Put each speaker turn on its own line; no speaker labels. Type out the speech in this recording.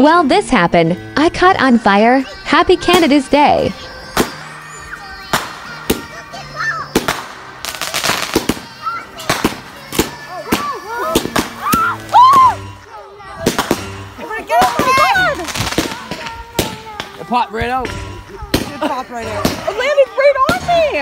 Well, this happened. I caught on fire. Happy Canada's Day.
It popped right out.
It popped right out. It landed right on me.